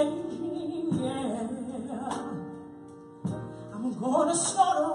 yeah. I'm gonna start a